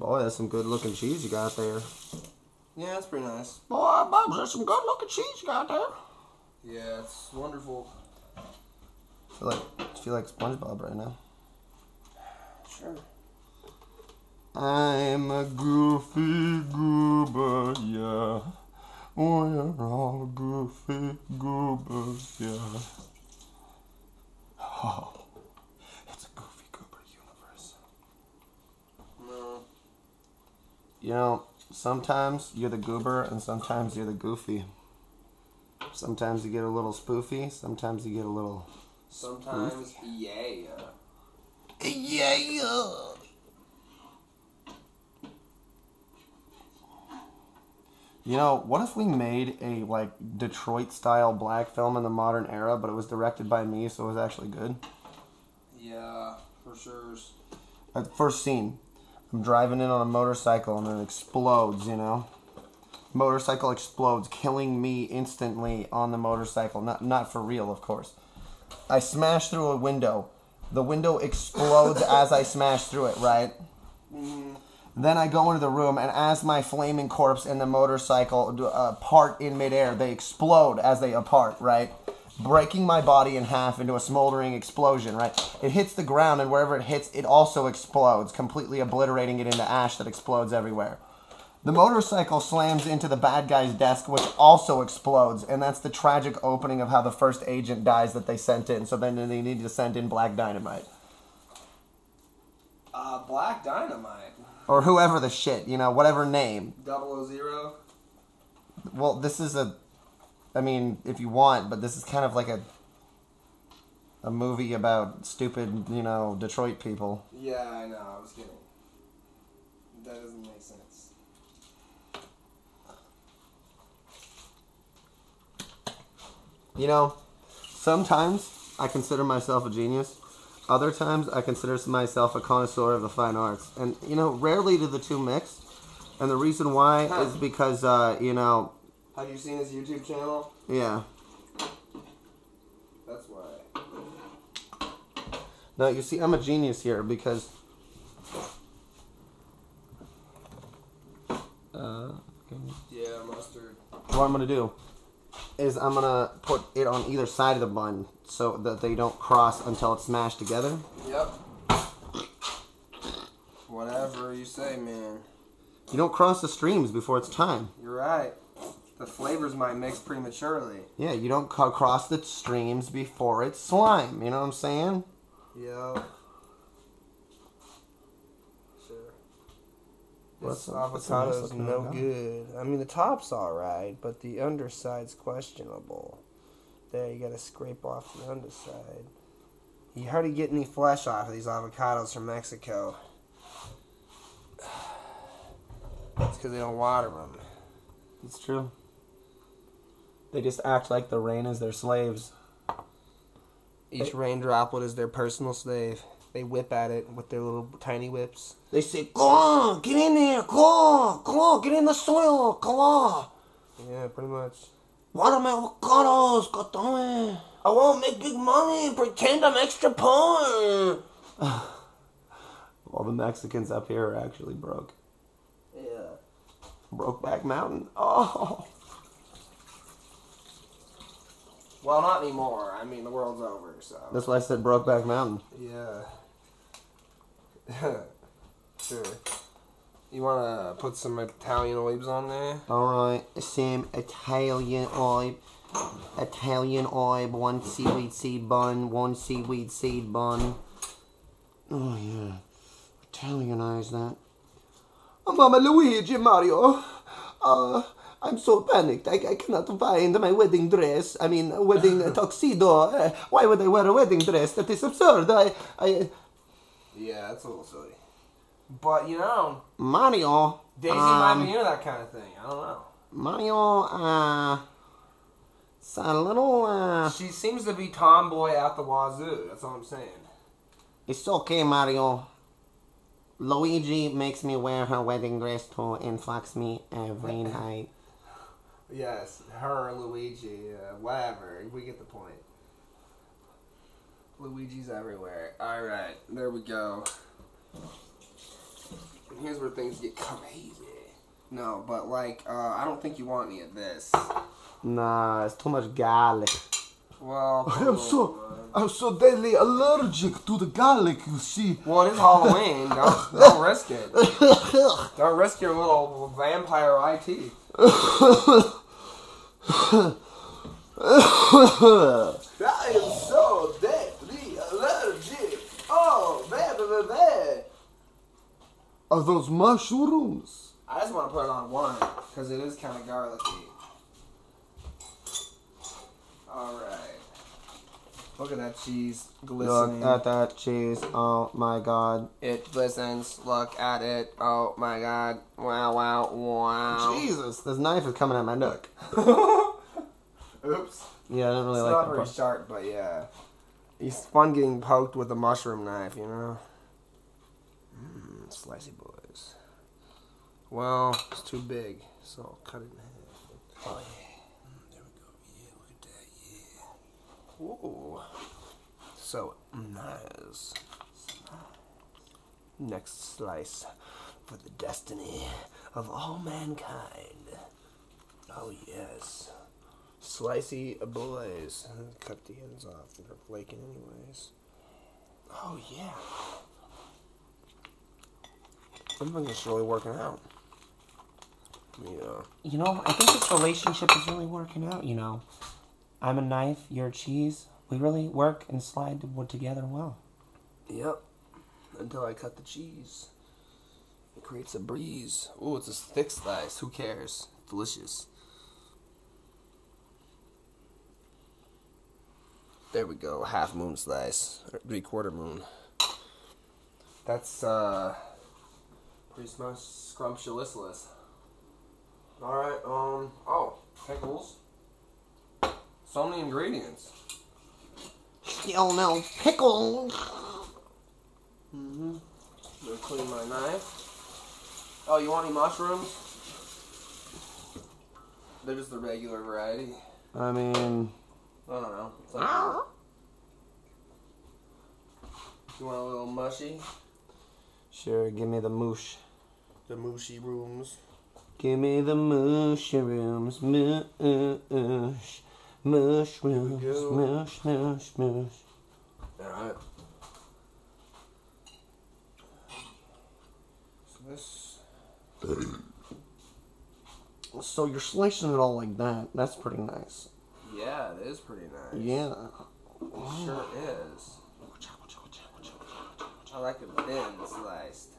Boy, that's some good looking cheese you got there. Yeah, it's pretty nice. Boy, Bubs, that's some good looking cheese you got there. Yeah, it's wonderful. I feel like, I feel like SpongeBob right now. Sure. I'm a goofy goober, yeah. We're all goofy goobers, yeah. Oh, it's a goofy goober universe. No. You know, sometimes you're the goober and sometimes you're the goofy. Sometimes you get a little spoofy, sometimes you get a little. Sometimes, yeah. Yeah! You know, what if we made a like Detroit style black film in the modern era, but it was directed by me, so it was actually good? Yeah, for sure. At first scene, I'm driving in on a motorcycle and it explodes, you know? Motorcycle explodes, killing me instantly on the motorcycle. Not not for real, of course. I smash through a window. The window explodes as I smash through it, right? Then I go into the room, and as my flaming corpse and the motorcycle uh, part in midair, they explode as they apart, right? Breaking my body in half into a smoldering explosion, right? It hits the ground, and wherever it hits, it also explodes, completely obliterating it into ash that explodes everywhere. The motorcycle slams into the bad guy's desk, which also explodes, and that's the tragic opening of how the first agent dies that they sent in. So then they need to send in Black Dynamite. Uh, Black Dynamite. Or whoever the shit, you know, whatever name. Double O Zero. Well, this is a. I mean, if you want, but this is kind of like a. A movie about stupid, you know, Detroit people. Yeah, I know. I was kidding. That doesn't make sense. You know, sometimes I consider myself a genius. Other times I consider myself a connoisseur of the fine arts. And, you know, rarely do the two mix. And the reason why Huh. is because, uh, you know, Have you seen his YouTube channel? yeah. That's why. No, you see, I'm a genius here because. Uh, Yeah, mustard. what I'm gonna do is I'm gonna put it on either side of the bun so that they don't cross until it's smashed together. Yep. Whatever you say, man. You don't cross the streams before it's time. You're right. The flavors might mix prematurely. Yeah, you don't co- cross the streams before it's slime. You know what I'm saying? Yeah. Sure. What's This a- what's a nice avocado's looking no avocado? good. I mean, the top's alright, but the underside's questionable. There, you gotta scrape off the underside. You hardly get any flesh off of these avocados from Mexico. It's because they don't water them. It's true. They just act like the rain is their slaves. Each rain droplet is their personal slave. They whip at it with their little tiny whips. They say, "Go on, get in there, go on, go on, get in the soil, go on." Yeah, pretty much. Water my avocados, go on. I won't make big money. Pretend I'm extra poor. All the Mexicans up here are actually broke. Yeah. Brokeback Mountain. Oh. Well, not anymore. I mean, the world's over, so. That's why I said Brokeback Mountain. Yeah. sure. You want to put some Italian olives on there? Alright, some Italian olive. Italian olive, one seaweed seed bun, one seaweed seed bun. Oh, yeah. Italianize that. Oh, Mama Luigi, Mario. Uh, I'm so panicked. I, I cannot find my wedding dress. I mean, wedding tuxedo. Uh, why would I wear a wedding dress? That is absurd. I, I, Yeah, that's a little silly. But, you know, Mario. Daisy um, might be into that kind of thing. I don't know. Mario, uh, it's a little, uh, She seems to be tomboy at the wazoo. That's all I'm saying. it's okay, Mario. Luigi makes me wear her wedding dress too and fucks me every night. Yes, her, Luigi, uh, whatever. We get the point. Luigi's everywhere. Alright, there we go. here's where things get crazy. No, but like, uh, I don't think you want any of this. Nah, it's too much garlic. Well, I'm so, I'm so deadly allergic to the garlic, you see. Well, it is Halloween. Don't, don't risk it. Don't risk your little vampire eye teeth. I am so deadly allergic. Oh, man, bad, man. Are those mushrooms? I just want to put it on one because it is kind of garlicky. All right. Look at that cheese glistening. Look at that cheese. Oh my god. It glistens. Look at it. Oh my god. Wow, wow, wow. Jesus, this knife is coming at my neck. Oops. Yeah, I don't really It's like not very sharp, but yeah. It's fun getting poked with a mushroom knife, you know? Mmm, slicey boys. Well, it's too big, so I'll cut it in half. Oh, yeah. There we go. Yeah, look at that. Yeah. Ooh. So nice. Next slice for the destiny of all mankind. Oh, yes. Slicey boys. Cut the ends off. They're flaking anyways. Oh, yeah. I think it's really working out. Yeah. You know, I think this relationship is really working out, you know. I'm a knife, you're a cheese. We really work and slide together well. Yep. Until I cut the cheese. It creates a breeze. Ooh, it's a thick slice. Who cares? Delicious. There we go. Half moon slice. Or Three quarter moon. That's uh pretty smush scrumptious. Alright, um oh, pickles. So many ingredients. Oh no, pickle. Mm-hmm. Gonna clean my knife. Oh, you want any mushrooms? They're just the regular variety. I mean, I don't know. It's like, you want a little mushy? sure, give me the moosh. The mushy rooms. Give me the mushrooms, moosh, mushrooms, go. moosh, moosh, moosh. Alright. So this. So you're slicing it all like that. That's pretty nice. Yeah, it is pretty nice. Yeah. It sure is. I like it thin sliced.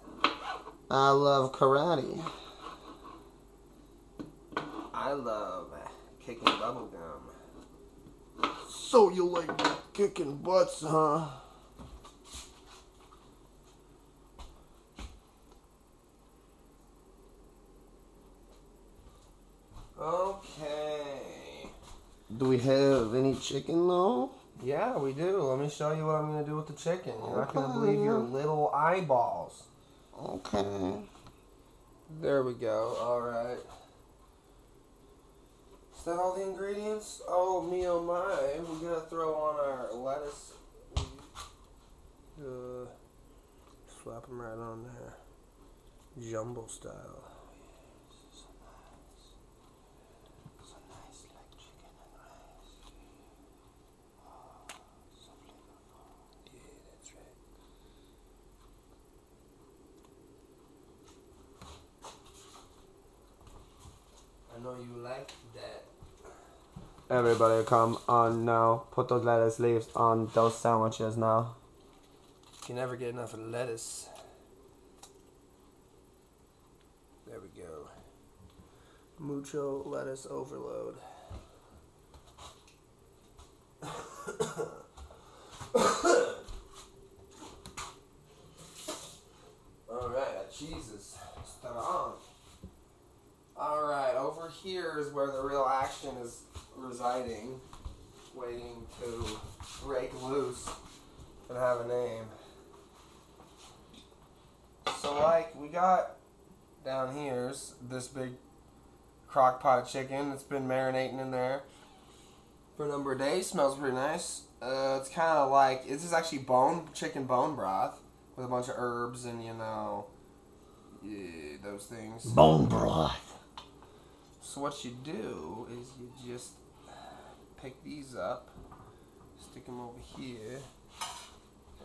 I love karate. I love kicking bubble gum. So you like kicking butts, huh? Okay. Do we have any chicken though? Yeah, we do. Let me show you what I'm gonna do with the chicken. You're not gonna believe your little eyeballs. Okay. There we go. All right. Is that all the ingredients? Oh me oh my! We gotta throw on our lettuce. Uh, slap them right on there. Jumbo style. Know you like that. Everybody come on now. Put those lettuce leaves on those sandwiches now. You can never get enough of lettuce. There we go. Mucho lettuce overload. Alright, that cheese is strong. Alright, over here is where the real action is residing, to break loose and have a name. So, like, we got down here's this big crock pot of chicken. It's been marinating in there for a number of days. Smells pretty nice. Uh, it's kind of like this is actually bone chicken bone broth with a bunch of herbs and you know, yeah, those things. Bone broth. So what you do is you just pick these up, stick them over here,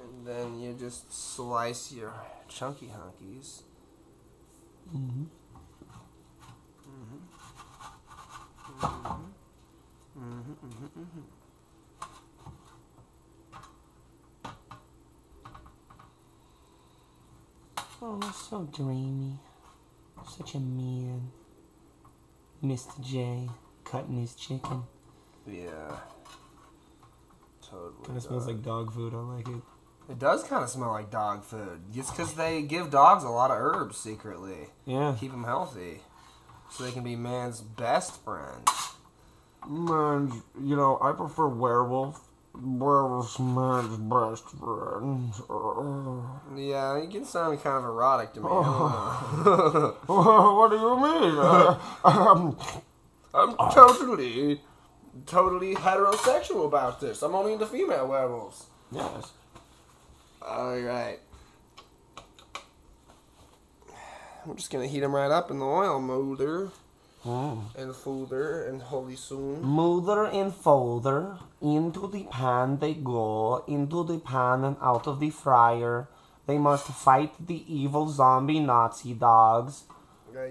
and then you just slice your chunky hunkies. Mm-hmm. Oh, so dreamy. Such a man. Mr. J cutting his chicken. Yeah. Totally. Kind of smells like dog food. I like it. It does kind of smell like dog food. It's because they give dogs a lot of herbs secretly. Yeah. Keep them healthy. So they can be man's best friend. Man, you know, I prefer werewolf. Werewolf's man's best friend. Yeah, you can sound kind of erotic to me. I what do you mean? Uh, um, I'm totally, totally heterosexual about this. I'm only into female werewolves. Yes. Alright. I'm just gonna heat them right up in the oil molder Mm. and folder and holy soon. Mother and folder into the pan they go, into the pan and out of the fryer. They must fight the evil zombie Nazi dogs.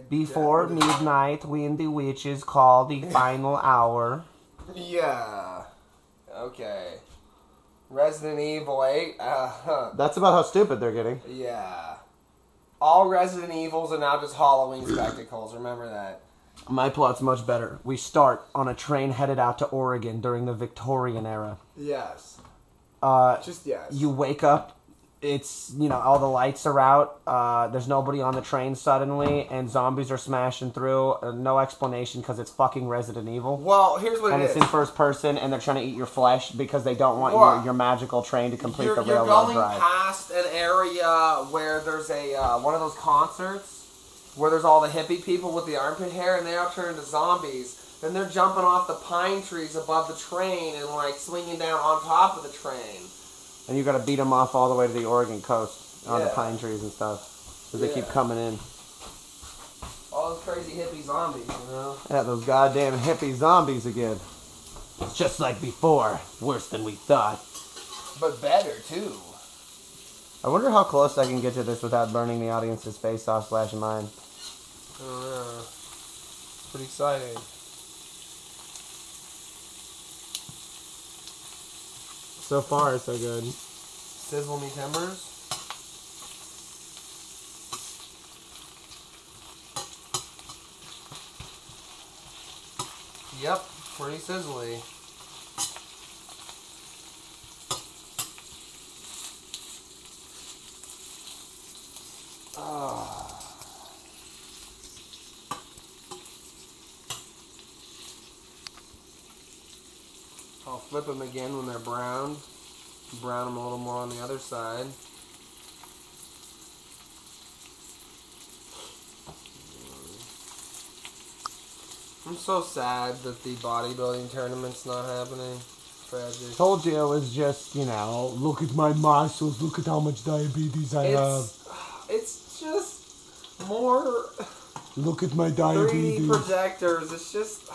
Before midnight, when the witches call the final hour. Yeah. Okay. Resident Evil 8. Uh huh. That's about how stupid they're getting. Yeah. All Resident Evils are now just Halloween spectacles. Remember that. My plot's much better. We start on a train headed out to Oregon during the Victorian era. Yes. Uh, Just yes. you wake up it's you know all the lights are out uh, there's nobody on the train suddenly and zombies are smashing through uh, no explanation because it's fucking resident evil Well, here's what and it it's is. in first person and they're trying to eat your flesh because they don't want What? your, your magical train to complete you're, the you're railroad going drive past an area where there's a uh, one of those concerts where there's all the hippie people with the armpit hair and they all turn into zombies. Then they're jumping off the pine trees above the train and like swinging down on top of the train. And you got to beat them off all the way to the oregon coast on the pine trees and stuff because they keep coming in All those crazy hippie zombies, you know. yeah those goddamn hippie zombies again It's just like before, worse than we thought. But better too. i wonder how close i can get to this without burning the audience's face off slash mine I don't know. Pretty exciting. So far so good Sizzle me timbers. Yep, pretty sizzly. Ah. Flip them again when they're browned. Brown them a little more on the other side. I'm so sad that the bodybuilding tournament's not happening. Tragic. told you it was just, you know, look at my muscles, look at how much diabetes I have. It's, it's just more Look at my diabetes. 3D diabetes. projectors. It's just,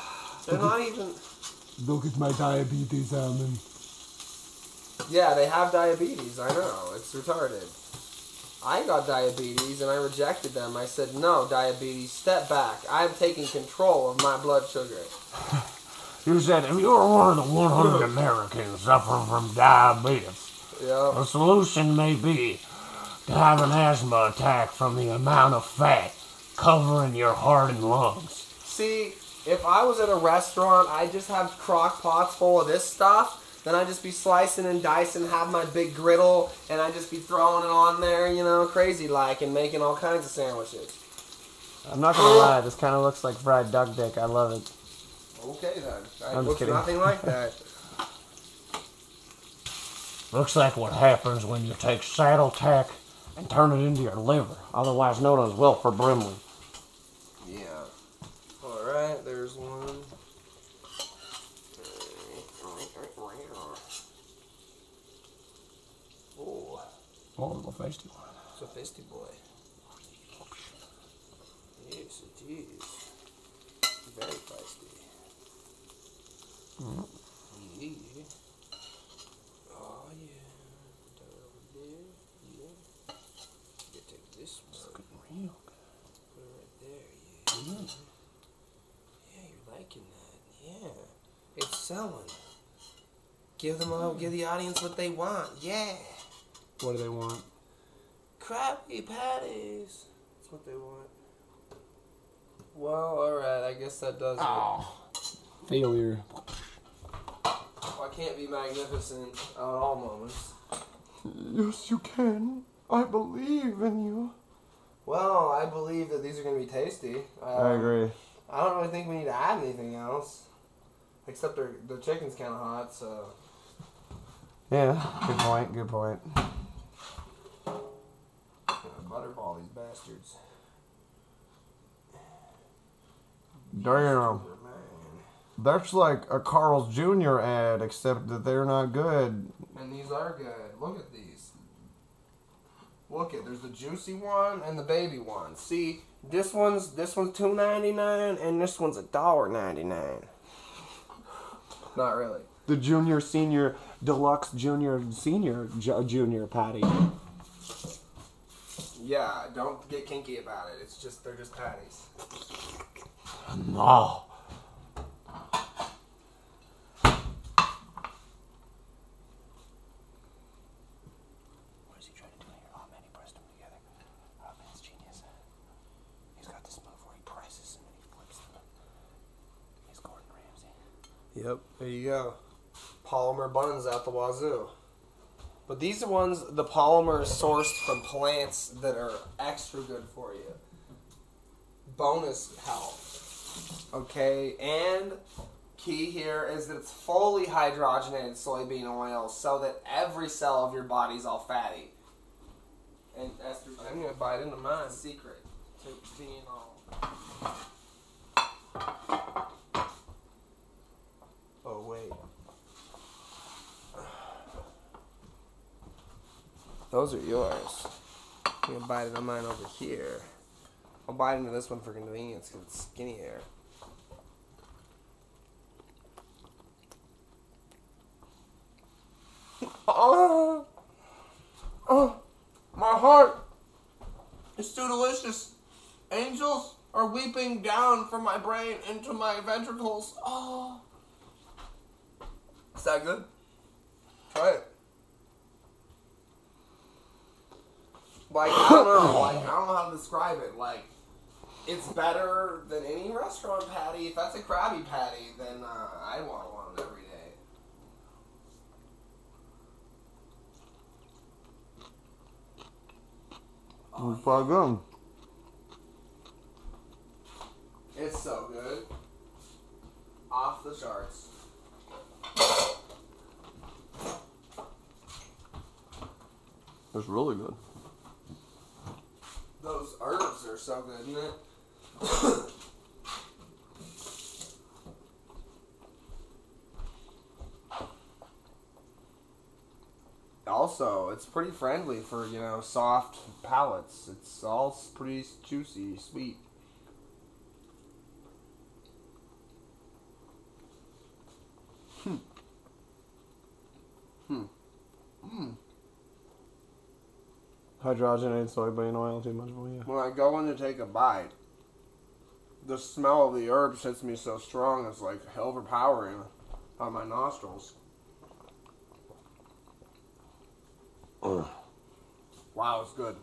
they're not even. Look at my diabetes, Alan. Yeah, they have diabetes. I know. It's retarded. I got diabetes and I rejected them. I said, no, diabetes, step back. I'm taking control of my blood sugar. You said if you were one of the 100 Americans suffering from diabetes, Yeah. the solution may be to have an asthma attack from the amount of fat covering your heart and lungs. See, if I was at a restaurant, I'd just have crock pots full of this stuff. Then I'd just be slicing and dicing, have my big griddle, and I'd just be throwing it on there, you know, crazy like, and making all kinds of sandwiches. i'm not gonna lie this kind of looks like fried duck dick i love it Okay then. I'm It just looks kidding. nothing like that. Looks like what happens when you take saddle tack and turn it into your liver. otherwise known as wilford brimley Yeah. Alright, there's one. Oh, Oh, little feisty one. it's a fisty boy. Selling. Give them all, give the audience what they want. Yeah. What do they want? Crappy Patties. That's what they want. Well, alright, I guess that does it. Failure. I can't be magnificent at all moments. Yes, you can. I believe in you. Well, I believe that these are going to be tasty. I Um, agree. I don't really think we need to add anything else. Except their, the chicken's kind of hot, so. Yeah, good point. Good point. Uh, butterball these bastards. Damn. That's like a Carl's Jr. ad, except that they're not good. And these are good. Look at these. Look at there's the juicy one and the baby one. See, this one's this one's two ninety nine and this one's a dollar ninety nine. Not really. The junior, senior, deluxe, junior, senior, ju- junior patty. Yeah, don't get kinky about it. It's just they're just patties. No. What is he trying to do here? Oh man, he pressed them together. Oh man, it's genius. He's got this move where he presses and then he flips them. He's Gordon Ramsay. Yep, there you go. Polymer buns out the wazoo. But these are ones the polymer is sourced from plants that are extra good for you. Bonus health. Okay, and key here is that it's fully hydrogenated soybean oil so that every cell of your body's all fatty. And Esther, I'm gonna bite into mine. Secret to being all. Oh wait. Those are yours. I'm gonna bite into mine over here. I'll bite into this one for convenience because it's skinnier. Oh, oh, my heart. It's too delicious. Angels are weeping down from my brain into my ventricles. Oh. Is that good? Try it. Like I don't know, like I don't know how to describe it. Like it's better than any restaurant patty. If that's a Krabby Patty, then uh, I want one every day. It's quite good. It's so good. Off the charts. It's really good. Those herbs are so good, isn't it? also, it's pretty friendly for, you know, soft palates. It's all pretty juicy, sweet. Hmm. Hmm. Hmm. Hydrogenated soybean oil, too much for you. When I go in to take a bite, the smell of the herbs hits me so strong, it's like overpowering on my nostrils. Wow, it's good.